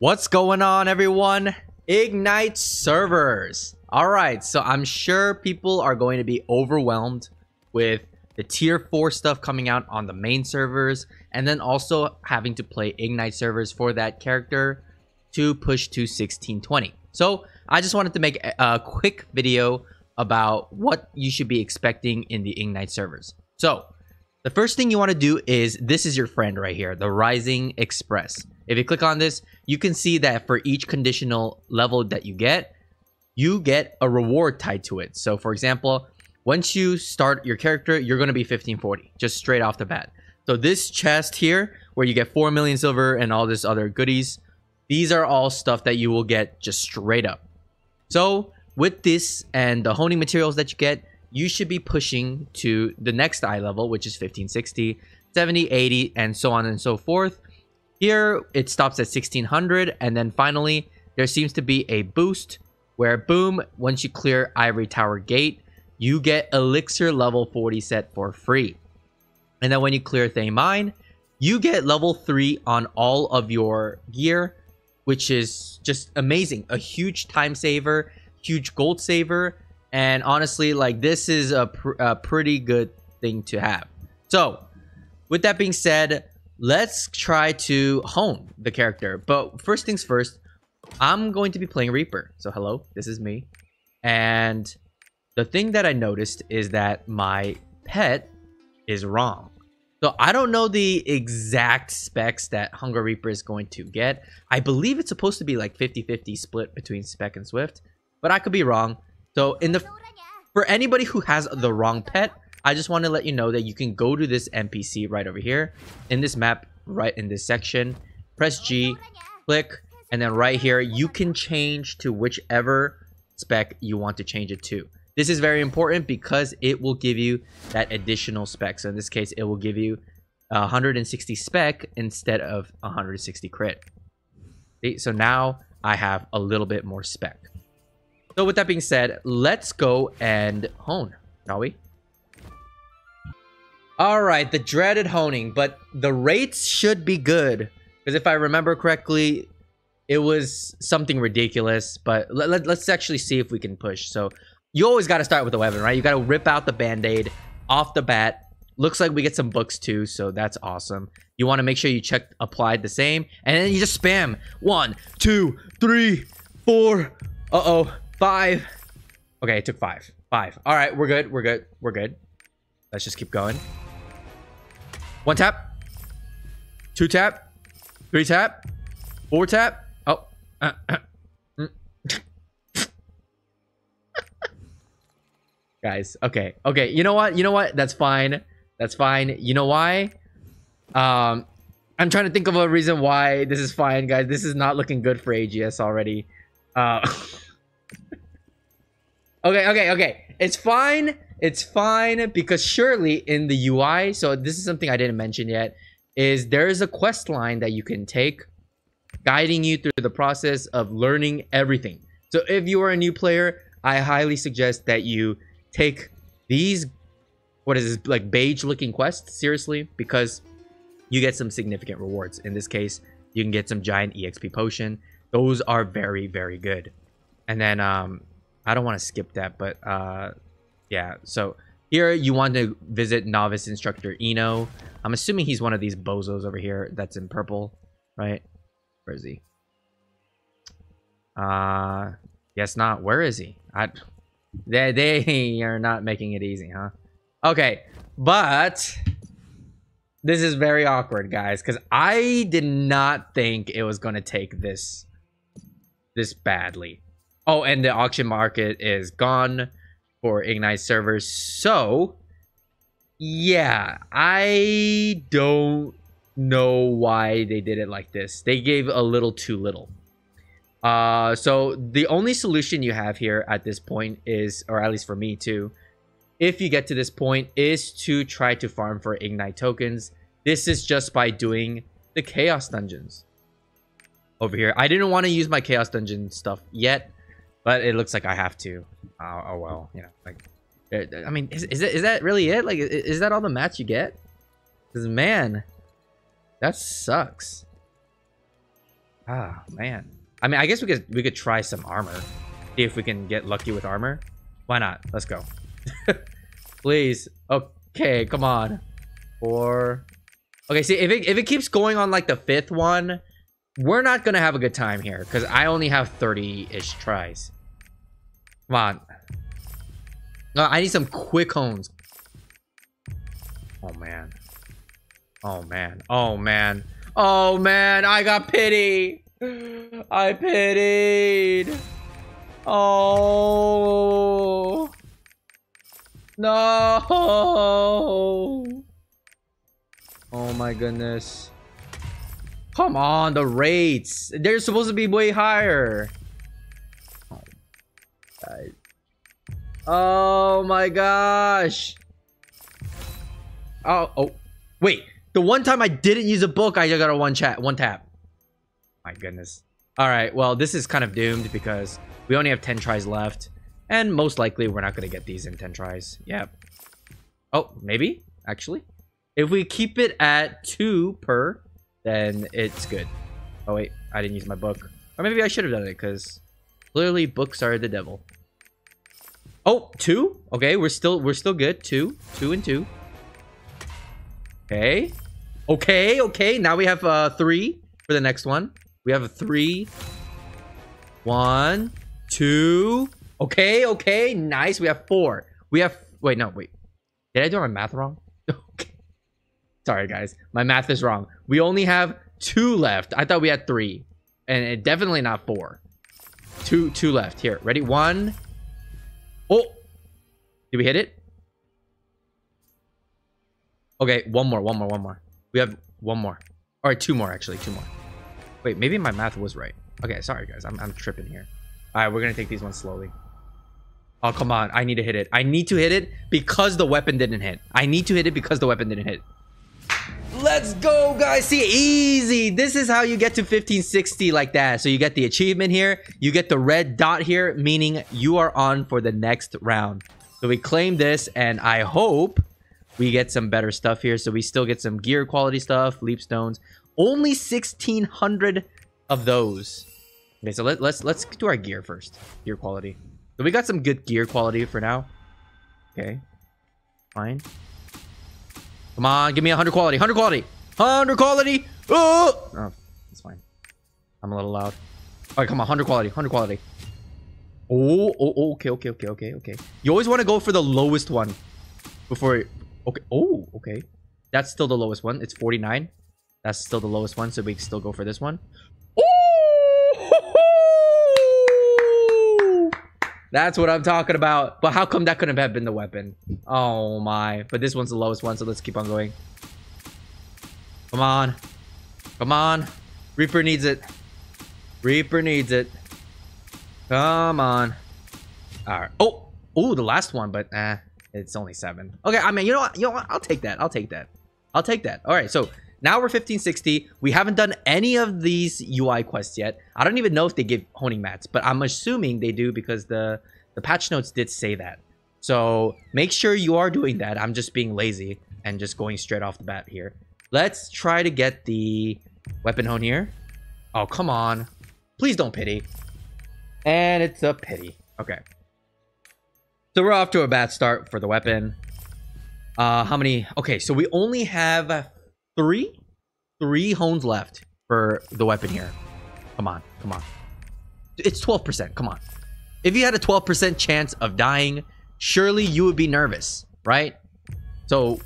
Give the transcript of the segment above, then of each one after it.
What's going on, everyone? Ignite servers. All right, so I'm sure people are going to be overwhelmed with the tier 4 stuff coming out on the main servers and then also having to play Ignite servers for that character to push to 1620. So I just wanted to make a quick video about what you should be expecting in the Ignite servers. So the first thing you want to do is this is your friend right here, the Rising Express. If you click on this, you can see that for each conditional level that you get, you get a reward tied to it. So for example, once you start your character, you're going to be 1540, just straight off the bat. So this chest here, where you get 4 million silver and all this other goodies, these are all stuff that you will get just straight up. So with this and the honing materials that you get, you should be pushing to the next eye level, which is 1560, 70, 80, and so on and so forth. Here, it stops at 1600, and then finally, there seems to be a boost where, boom, once you clear Ivory Tower Gate, you get Elixir level 40 set for free. And then when you clear Thaemine, you get level 3 on all of your gear, which is just amazing. A huge time saver, huge gold saver, and honestly, like this is a, pr a pretty good thing to have. So, with that being said, let's try to hone the character. But first things first, I'm going to be playing Reaper. So hello, this is me. And the thing that I noticed is that my pet is wrong. So I don't know the exact specs that Hunger Reaper is going to get. I believe it's supposed to be like 50-50 split between Spec and Swift, but I could be wrong. So in the for anybody who has the wrong pet, I just want to let you know that you can go to this NPC right over here in this map, right in this section. Press G, click, and then right here, you can change to whichever spec you want to change it to. This is very important because it will give you that additional spec. So in this case, it will give you 160 spec instead of 160 crit. See? So now I have a little bit more spec. So with that being said, let's go and hone, shall we? All right, the dreaded honing, but the rates should be good. Because if I remember correctly, it was something ridiculous. But let, let, let's actually see if we can push. So you always got to start with the weapon, right? You got to rip out the band-aid off the bat. Looks like we get some books too, so that's awesome. You want to make sure you check applied the same. And then you just spam. One, two, three, four, uh-oh, five. Okay, it took five. Five. All right, we're good. We're good. We're good. Let's just keep going. One tap. Two tap. Three tap. Four tap. Oh. Uh, uh. Guys, okay. Okay, you know what? You know what? That's fine. That's fine. You know why? Um, I'm trying to think of a reason why this is fine, guys. This is not looking good for AGS already. Uh... Okay, okay, okay. It's fine. It's fine because surely in the UI, so this is something I didn't mention yet, is there is a quest line that you can take guiding you through the process of learning everything. So if you are a new player, I highly suggest that you take these, what is this, like beige looking quests seriously because you get some significant rewards. In this case, you can get some giant EXP potion. Those are very, very good. And then um, I don't want to skip that, but uh, yeah. So here you want to visit novice instructor Eno. I'm assuming he's one of these bozos over here that's in purple, right? Where is he? Uh, guess not. Where is he? I, they, they are not making it easy, huh? Okay, but this is very awkward, guys, because I did not think it was going to take this this badly. Oh, and the auction market is gone for Ignite servers. So, yeah, I don't know why they did it like this. They gave a little too little. Uh, so the only solution you have here at this point is, or at least for me too, if you get to this point, is to try to farm for Ignite tokens. This is just by doing the Chaos Dungeons over here. I didn't want to use my Chaos Dungeon stuff yet but it looks like I have to. Oh, oh well, you know, like, I mean, is, is, it, is that really it? Like, is, that all the mats you get? Because, man, that sucks. Ah, man. I mean, I guess we could we could try some armor. See if we can get lucky with armor. Why not? Let's go. Please. Okay, come on. Four. Okay, see, if it, if it keeps going on like the fifth one, we're not to have a good time here because I only have 30-ish tries. Come on. No, I need some quick hones. Oh, man. Oh, man. Oh, man. Oh, man. I got pity. I pitied. Oh. No. Oh my goodness. Come on, the rates. They're supposed to be way higher. Oh, my gosh. Oh, oh. Wait. The one time I didn't use a book, I got a one chat, one tap. My goodness. All right, well, this is kind of doomed because we only have 10 tries left. And most likely, we're not going to get these in 10 tries. Yep. Oh, maybe, actually. If we keep it at 2 per, then it's good. Oh, wait. I didn't use my book. Or maybe I should have done it because clearly books are the devil. Oh, two? Okay, we're still we're still good. Two. Two and two. Okay. Okay, okay. Now we have uh three for the next one. We have a three. One, two. Okay, okay. Nice. We have four. We have... Wait, no, wait. Did I do my math wrong? Sorry, guys. My math is wrong. We only have two left. I thought we had three. And it, definitely not four. Two, two left. Here, ready? One. Oh! Did we hit it? Okay, one more, one more, one more. We have one more. All right, two more, actually. Two more. Wait, maybe my math was right. Okay, sorry guys. I'm, I'm tripping here. All right, we're going to take these ones slowly. Oh, come on. I need to hit it. I need to hit it because the weapon didn't hit. I need to hit it because the weapon didn't hit. Let's go, guys. See, easy. This is how you get to 1560 like that. So you get the achievement here. You get the red dot here, meaning you are on for the next round. So we claim this, and I hope we get some better stuff here. So we still get some gear quality stuff, leap stones. Only 1,600 of those. Okay, so let, let's let's do our gear first. Gear quality. So we got some good gear quality for now. Okay. Fine. Come on, give me 100 quality. 100 quality. 100 quality. Oh! Oh, it's fine. I'm a little loud. All right, come on. 100 quality. 100 quality. Oh, oh, oh, okay, okay, okay, okay, okay. You always want to go for the lowest one before... Okay. Oh, okay. That's still the lowest one. It's 49. That's still the lowest one, so we can still go for this one. That's what I'm talking about. But how come that couldn't have been the weapon? Oh my. But this one's the lowest one, so let's keep on going. Come on. Come on. Reaper needs it. Reaper needs it. Come on. Alright. Oh! Oh, the last one, but eh, it's only seven. Okay, I mean, you know what? You know what? I'll take that. I'll take that. I'll take that. Alright, so now we're 1560. We haven't done any of these UI quests yet. I don't even know if they give honing mats, but I'm assuming they do because the, the patch notes did say that. So make sure you are doing that. I'm just being lazy and just going straight off the bat here. Let's try to get the weapon hone here. Oh, come on. Please don't pity. And it's a pity. Okay. So we're off to a bad start for the weapon. Uh, how many? Okay, so we only have three, three hones left for the weapon here. Come on, come on. It's 12%, come on. If you had a 12% chance of dying, surely you would be nervous, right? So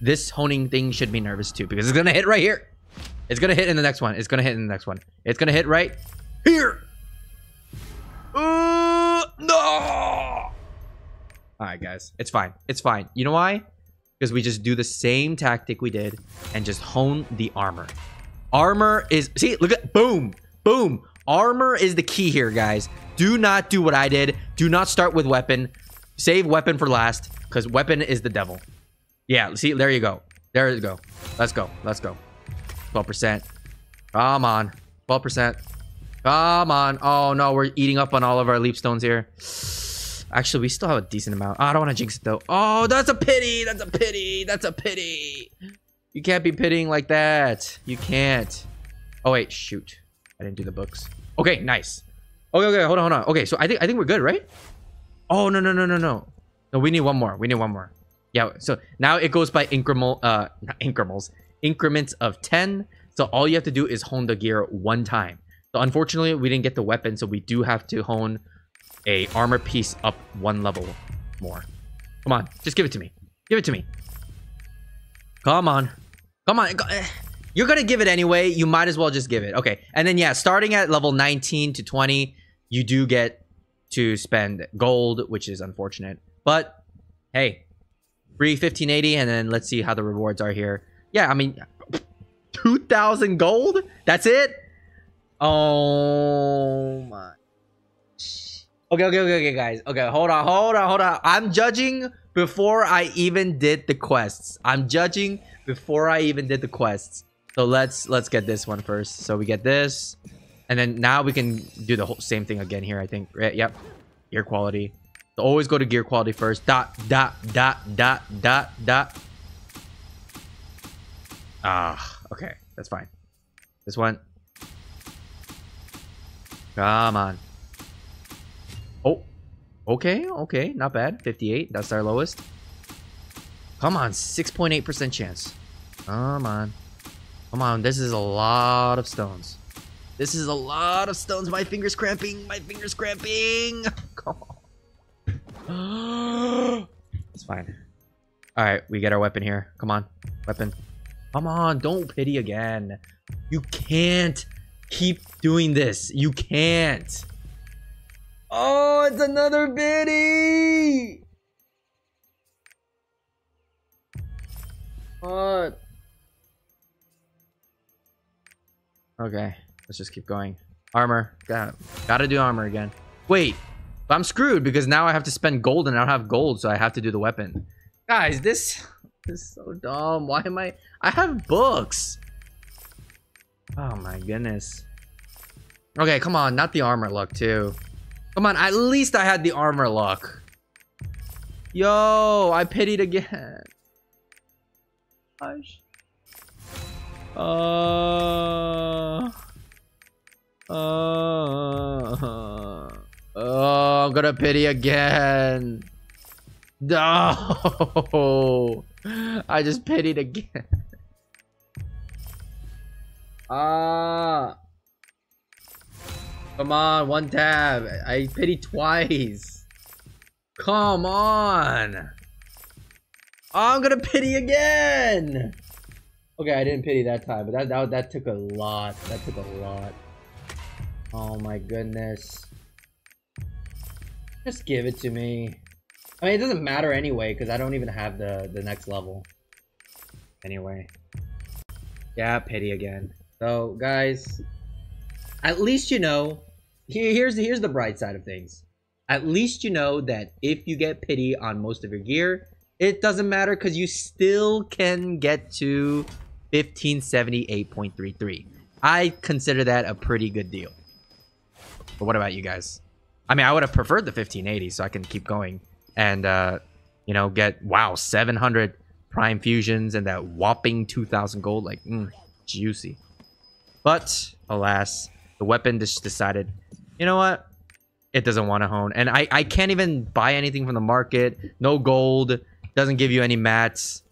this honing thing should be nervous too because it's gonna hit right here. It's gonna hit in the next one. It's gonna hit in the next one. It's gonna hit right here. Uh, no. All right, guys. It's fine. It's fine. You know why? Because we just do the same tactic we did and just hone the armor. Armor is, see, look at, boom, boom. Armor is the key here, guys. Do not do what I did. Do not start with weapon. Save weapon for last because weapon is the devil. Yeah, see, there you go. There you go. Let's go. Let's go. 12%. Come on. 12%. Come on. Oh, no, we're eating up on all of our leap stones here. Actually, we still have a decent amount. Oh, I don't want to jinx it, though. Oh, that's a pity. That's a pity. That's a pity. You can't be pitying like that. You can't. Oh, wait. Shoot. I didn't do the books. Okay, nice. Okay, okay, hold on, hold on. Okay, so I think I think we're good, right? Oh no no no no no. No, we need one more. We need one more. Yeah, so now it goes by incremental uh not increments. Increments of 10. So all you have to do is hone the gear one time. So unfortunately, we didn't get the weapon, so we do have to hone a armor piece up one level more. Come on, just give it to me. Give it to me. Come on. Come on. eh, You're going to give it anyway. You might as well just give it. Okay. And then, yeah, starting at level 19 to 20, you do get to spend gold, which is unfortunate. But, hey, free 1580, and then let's see how the rewards are here. Yeah, I mean, 2,000 gold? That's it? Oh, my. Okay, okay, okay, okay, guys. Okay, hold on, hold on, hold on. I'm judging before I even did the quests. I'm judging before I even did the quests. So let's let's get this one first. So we get this, and then now we can do the whole same thing again here. I think. Right, Yep. Gear quality. So always go to gear quality first. Dot dot dot dot dot dot. Ah, okay, that's fine. This one. Come on. Oh, okay, okay, not bad. 58, that's our lowest. Come on, 6.8% chance. Come on. Come on, this is a lot of stones. This is a lot of stones. My finger's cramping. My finger's cramping. Come on. it's fine. All right, we get our weapon here. Come on, weapon. Come on, don't pity again. You can't keep doing this. You can't. Oh, it's another biddy. What? Okay, let's just keep going. Armor. Got gotta do armor again. Wait, I'm screwed because now I have to spend gold and I don't have gold, so I have to do the weapon. Guys, this, this is so dumb. Why am I? I have books. Oh my goodness. Okay, come on, not the armor luck too. Come on, at least I had the armor luck. Yo, I pitied again. Gosh. Uh, uh, oh, I'm gonna pity again. No, I just pitied again. Ah. Come on, one tab. I pity twice. Come on. I'm gonna pity again. Okay, I didn't pity that time, but that, that that took a lot. That took a lot. Oh my goodness. Just give it to me. I mean, it doesn't matter anyway, because I don't even have the, the next level. Anyway. Yeah, pity again. So, guys, at least you know. Here, here's here's the bright side of things. At least you know that if you get pity on most of your gear, it doesn't matter because you still can get to 1578.33. I consider that a pretty good deal. But what about you guys? I mean, I would have preferred the 1580 so I can keep going and, uh, you know, get, wow, 700 prime fusions and that whopping 2000 gold. Like, mm, juicy. But, alas, the weapon just decided, you know what? It doesn't want to hone. And I, I can't even buy anything from the market. No gold. Doesn't give you any mats.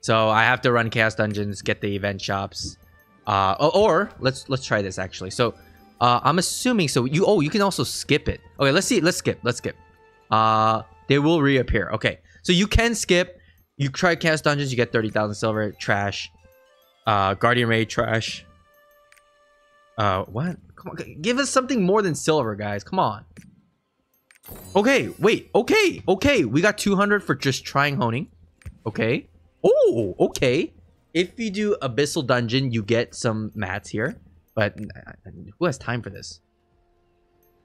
So I have to run chaos dungeons, get the event shops. Uh, or, or let's let's try this actually. So uh, I'm assuming so you oh you can also skip it. Okay, let's see. Let's skip. Let's skip. Uh, they will reappear. Okay, so you can skip. You try chaos dungeons, you get thirty thousand silver. Trash. Uh, guardian raid trash. Uh, what? Come on, give us something more than silver, guys. Come on. Okay, wait. Okay, okay. We got 200 for just trying honing. Okay. Oh, okay. If you do Abyssal Dungeon, you get some mats here. But who has time for this?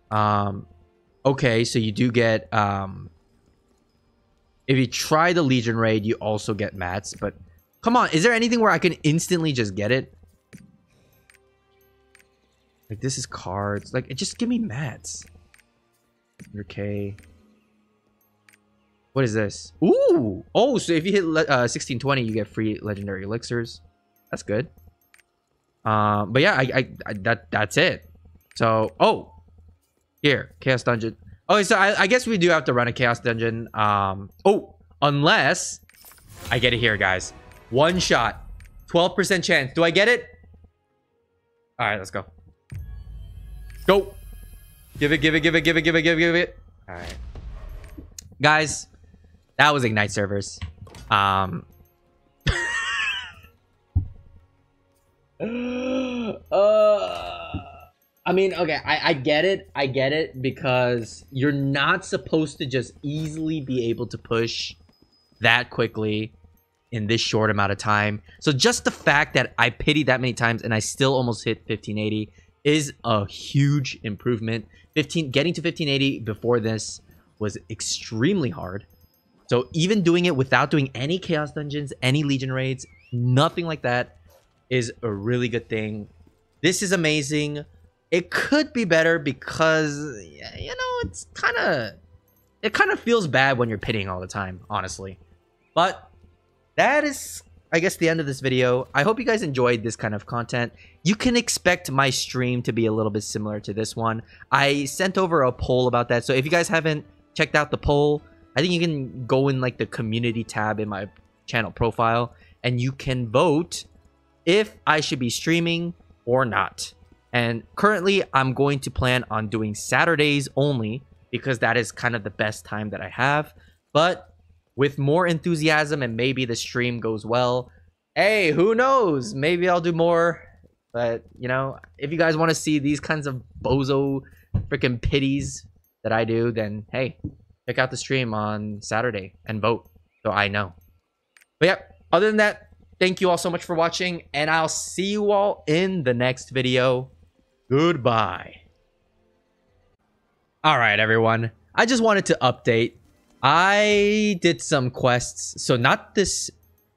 Um, okay, so you do get... Um, if you try the Legion Raid, you also get mats. But come on, is there anything where I can instantly just get it? Like, this is cards. Like, it just give me mats. 100k. What is this? Ooh! Oh, so if you hit uh, 1620, you get free legendary elixirs. That's good. Um, but yeah, I, I, I that that's it. So oh, here chaos dungeon. Okay, so I, I guess we do have to run a chaos dungeon. Um, oh, unless I get it here, guys. One shot, twelve percent chance. Do I get it? All right, let's go. Go. Give it, give it, give it, give it, give it, give it, give it. All right, guys, that was ignite servers. Um. uh, I mean, okay, I, I get it. I get it because you're not supposed to just easily be able to push that quickly in this short amount of time. So just the fact that I pity that many times and I still almost hit 1580 is a huge improvement. 15 getting to 1580 before this was extremely hard. So even doing it without doing any chaos dungeons, any legion raids, nothing like that is a really good thing. This is amazing. It could be better because you know, it's kind of it kind of feels bad when you're pitting all the time, honestly. But that is I guess the end of this video. I hope you guys enjoyed this kind of content. You can expect my stream to be a little bit similar to this one. I sent over a poll about that. So if you guys haven't checked out the poll, I think you can go in like the community tab in my channel profile and you can vote if I should be streaming or not. And currently I'm going to plan on doing Saturdays only because that is kind of the best time that I have. But with more enthusiasm and maybe the stream goes well, hey, who knows? Maybe I'll do more. But, you know, if you guys want to see these kinds of bozo freaking pities that I do, then hey, check out the stream on Saturday and vote so I know. But yeah, other than that, thank you all so much for watching, and I'll see you all in the next video. Goodbye. All right, everyone. I just wanted to update I did some quests. So not this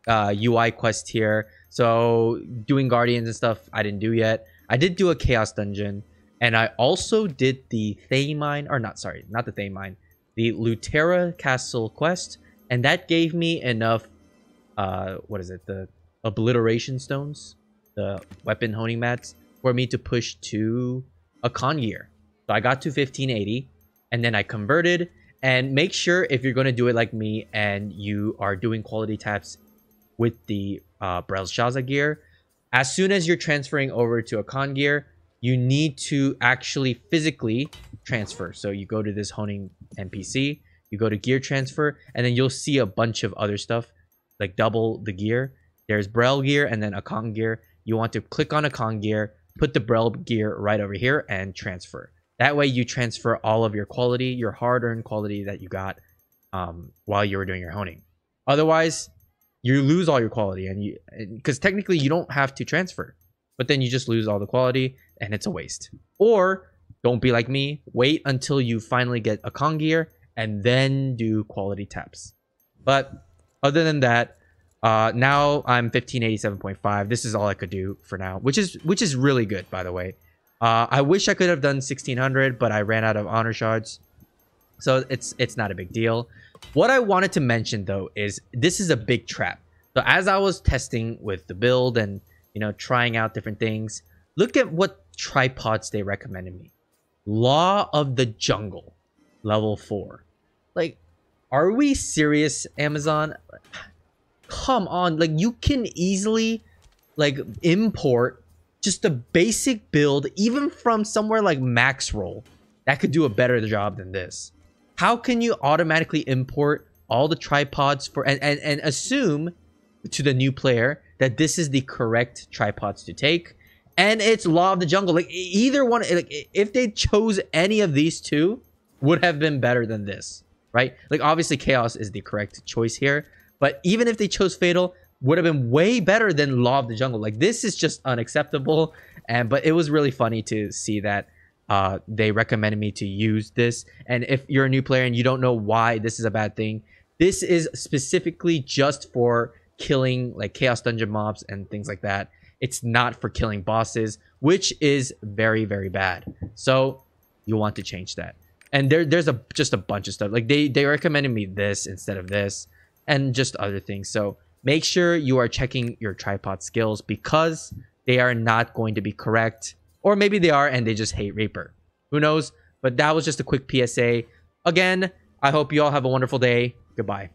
uh, UI quest here. So doing guardians and stuff, I didn't do yet. I did do a chaos dungeon, and I also did the Thaemine, or not, sorry, not the Thaemine, the Lutera Castle quest, and that gave me enough. Uh, what is it? The obliteration stones, the weapon honing mats, for me to push to Akkan gear. So I got to 1580, and then I converted and make sure if you're going to do it like me and you are doing quality taps with the uh, Shaza gear, as soon as you're transferring over to Akkan gear, you need to actually physically transfer. So you go to this honing NPC, you go to gear transfer, and then you'll see a bunch of other stuff like double the gear. There's Brel gear and then Akkan gear. You want to click on Akkan gear, put the Brel gear right over here and transfer. That way you transfer all of your quality, your hard-earned quality that you got um, while you were doing your honing. Otherwise, you lose all your quality and you because technically you don't have to transfer, but then you just lose all the quality and it's a waste. Or don't be like me, wait until you finally get Akkan gear and then do quality taps. But other than that, uh, now I'm 1587.5. This is all I could do for now, which is which is really good, by the way. Uh, I wish I could have done 1600, but I ran out of honor shards. So it's it's not a big deal. What I wanted to mention though is this is a big trap. So as I was testing with the build and you know trying out different things, look at what tripods they recommended me. Law of the Jungle, level four. Like, are we serious, Amazon? Come on, like you can easily like import just a basic build, even from somewhere like Maxroll, that could do a better job than this. How can you automatically import all the tripods for and, and, and assume to the new player that this is the correct tripods to take? And it's Law of the Jungle. Like either one, like if they chose any of these two, would have been better than this, right? Like obviously Chaos is the correct choice here, but even if they chose Fatal, would have been way better than Law of the Jungle. Like this is just unacceptable. And but it was really funny to see that uh, they recommended me to use this. And if you're a new player and you don't know why this is a bad thing, this is specifically just for killing like chaos dungeon mobs and things like that. It's not for killing bosses, which is very very bad. So you want to change that. And there there's a just a bunch of stuff. Like they they recommended me this instead of this and just other things. So make sure you are checking your tripod skills because they are not going to be correct. Or maybe they are and they just hate Reaper. Who knows? But that was just a quick PSA. Again, I hope you all have a wonderful day. Goodbye.